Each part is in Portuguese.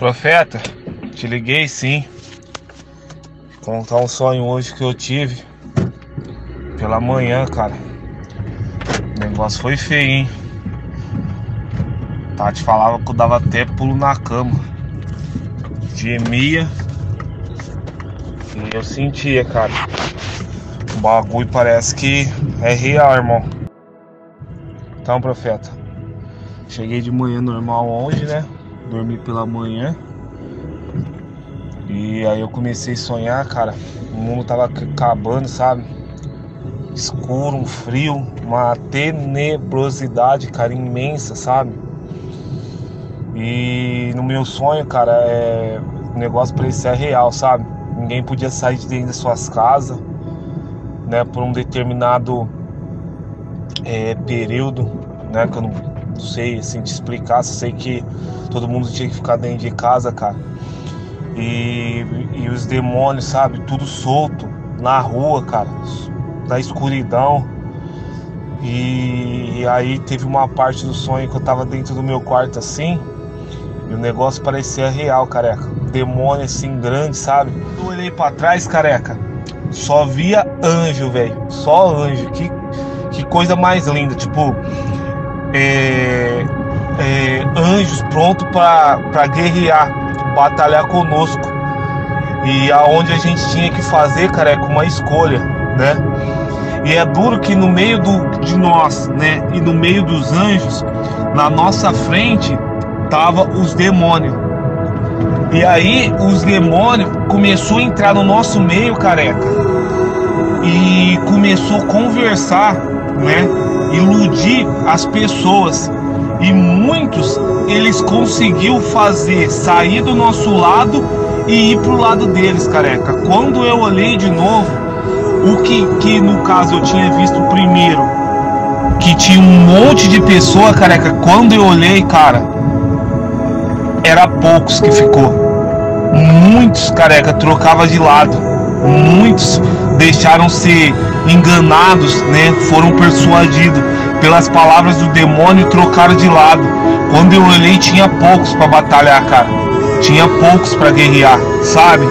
Profeta, te liguei sim. Contar um sonho hoje que eu tive. Pela manhã, cara. O negócio foi feio, hein? Tati falava que eu dava até pulo na cama. Gemia. E eu sentia, cara. O bagulho parece que é real, irmão. Então, profeta. Cheguei de manhã normal hoje, né? Dormi pela manhã. E aí eu comecei a sonhar, cara. O mundo tava acabando, sabe? Escuro, um frio, uma tenebrosidade, cara, imensa, sabe? E no meu sonho, cara, é... o negócio parecia real, sabe? Ninguém podia sair de dentro das suas casas, né? Por um determinado é, período, né? Que eu não não sei assim te explicar, só sei que todo mundo tinha que ficar dentro de casa, cara. E, e os demônios, sabe, tudo solto na rua, cara, na escuridão. E, e, aí teve uma parte do sonho que eu tava dentro do meu quarto assim, e o negócio parecia real, careca. Demônio assim grande, sabe? Eu olhei para trás, careca, só via anjo, velho. Só anjo. Que, que coisa mais linda, tipo, é, é, anjos prontos para guerrear, batalhar conosco. E aonde a gente tinha que fazer, cara, é uma escolha, né? E é duro que no meio do, de nós, né, e no meio dos anjos, na nossa frente, tava os demônios. E aí os demônios começou a entrar no nosso meio, careca, e começou a conversar, né? iludir as pessoas e muitos eles conseguiu fazer sair do nosso lado e ir pro lado deles, careca. Quando eu olhei de novo, o que, que no caso eu tinha visto primeiro, que tinha um monte de pessoa, careca. Quando eu olhei, cara, era poucos que ficou. Muitos, careca, trocava de lado. Muitos deixaram ser enganados, né? Foram persuadidos pelas palavras do demônio e trocaram de lado. Quando eu olhei, tinha poucos para batalhar, cara. Tinha poucos para guerrear, sabe?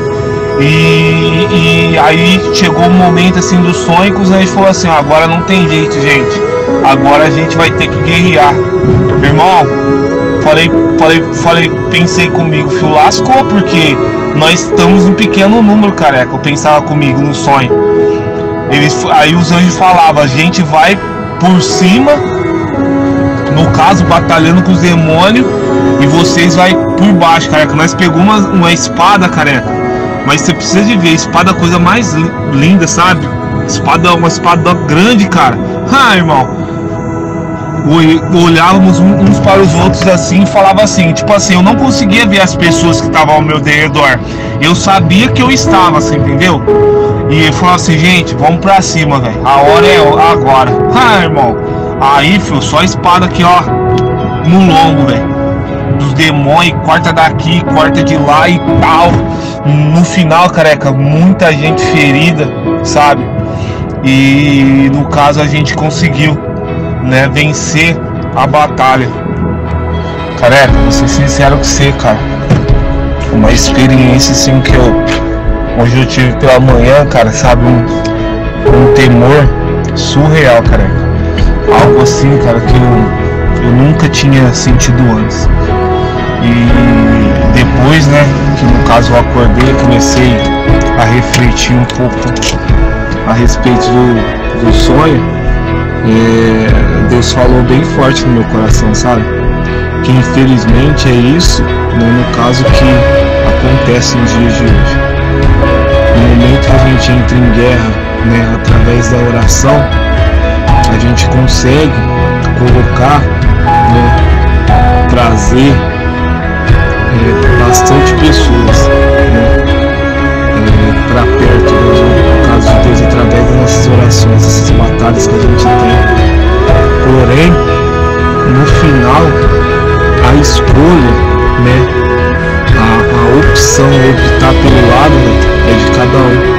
E, e, aí chegou o um momento assim do sonho que os anjos falaram assim: agora não tem jeito, gente. Agora a gente vai ter que guerrear. Irmão, falei, falei, falei, pensei comigo, fio lascou, porque nós estamos um pequeno número, careca. Eu pensava comigo no sonho. Eles, aí os anjos falavam, a gente vai por cima, no caso, batalhando com os demônios, e vocês vai por baixo, careca. Nós pegamos uma, uma espada, careca. Mas você precisa de ver, espada é a coisa mais linda, sabe? Espada, uma espada grande, cara. Ah, irmão olhávamos uns para os outros assim e falava assim, tipo assim, eu não conseguia ver as pessoas que estavam ao meu redor. Eu sabia que eu estava, assim, entendeu? E ele falou assim, gente, vamos pra cima, velho. A hora é agora. Ah, irmão. Aí, filho, só espada aqui, ó. No longo, velho. Dos demônios, corta daqui, corta de lá e tal. No final, careca, muita gente ferida, sabe? E no caso a gente conseguiu né, vencer a batalha. Careca, vou ser sincero com você, cara. Uma experiência assim que eu hoje eu tive pela manhã, cara, sabe, um, um temor surreal, careca. Algo assim, cara, que eu, eu nunca tinha sentido antes. E depois, né, que no caso eu acordei, comecei a refletir um pouco a respeito do, do sonho é, Deus falou bem forte no meu coração, sabe? Que infelizmente é isso, né, no caso, que acontece nos dias de hoje. No momento que a gente entra em guerra, né, através da oração, a gente consegue colocar, né, trazer é, bastante pessoas né, escolha, né, a, a opção, optar pelo lado né, é de cada um.